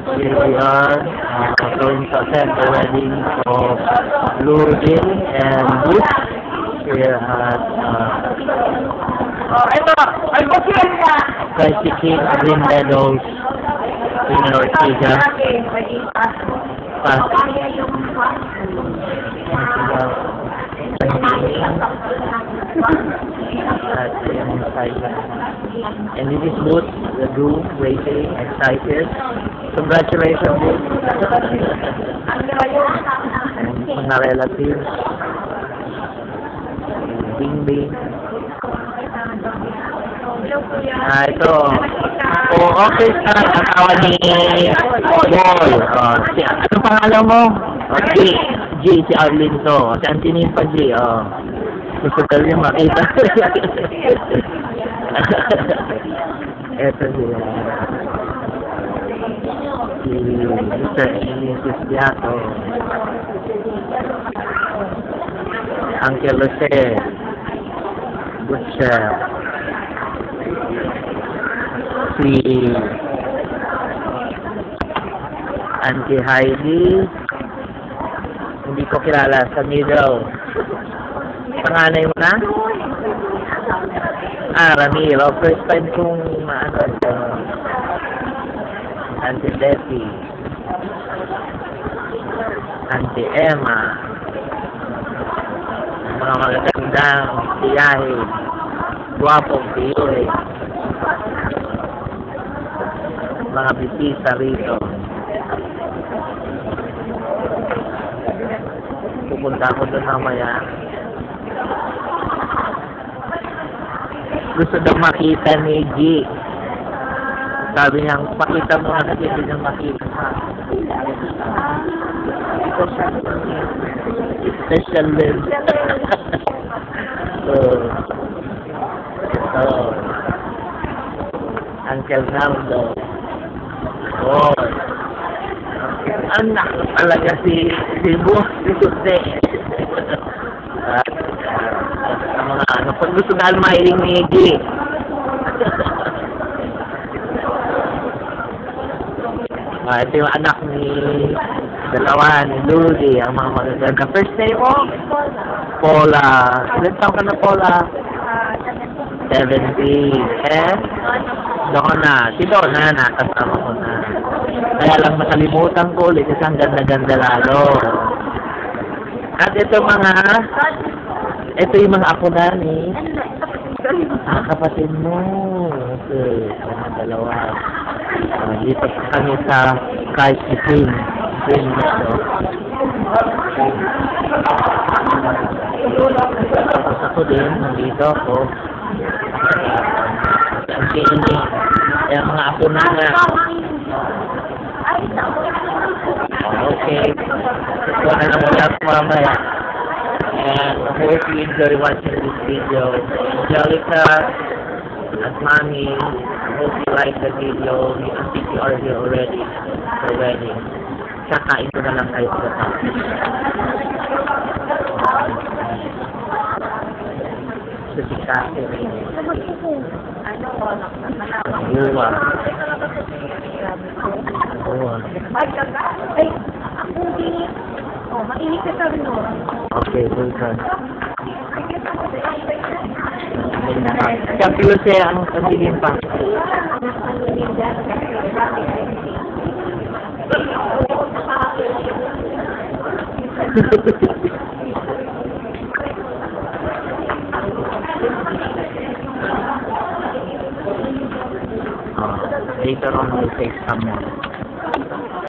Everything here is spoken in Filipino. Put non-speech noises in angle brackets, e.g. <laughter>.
Here we are uh, going to attend the wedding of Lourdes and Boots here at uh, ka. Christy King Green Meadows in Ortiga. Pas Kaya yung at yung inside. And this is the groom, waiting, excited. Congratulations, mga relatives. Bing Bing. Ah, ito. Oh, okay sa asawa ni Boy. Oh, si, ano pangalan mo? Oh, G. G, si Arlene to. Si Antonin pa G. Oh. Gusto ka rin makita. <laughs> Ito sila. Si Mr. and Mrs. Beato. Uncle Jose. Butcher. Si Auntie Heidi. Hindi ko kilala sa middle. Panganay mo na? Ah, Ramiro. First time kong maano ito. Auntie Betty. Auntie Emma. Mga magagandang tiyahe. Guwapong tiyohe. Mga bisita rito. Pupunta ako doon mamaya. Gusto daw makita ni G. Sabi niya, pakita mo kasi hindi niya makita. Special lens. so, so, Uncle Naldo. Oh. Anak talaga si si Buh, si Sude. At, <laughs> sa mga ano, pag gusto na mahiling ni G. Ah, ito yung anak ni dalawa ni Ludi, ang mga magaganda. First name mo? Paula. Ilan taon ka na, Paula? 70. Eh? Donna. Si Donna, nakasama ko na. Kaya lang nakalimutan ko ulit kasi ang ganda-ganda lalo. At ito mga, ito yung mga ako na ni, ah, kapatid mo. Okay, mga dalawa. Ah, dito kami sa Christ the King. King ito. Tapos ako din, nandito ako. Ang kini, yung mga ako na nga. Okay. Na mamaya. And I hope you enjoy watching this video. Angelica at Mommy, hope you like the video. You are here already for wedding. Kakain ko na lang kayo sa top. Sa si Catherine. Buwa. Buwa. Ay, ako din. Oh, mainit ka sa no. Okay, welcome. Kapilo siya ang pagiging pa. uh, later on, we'll take some more.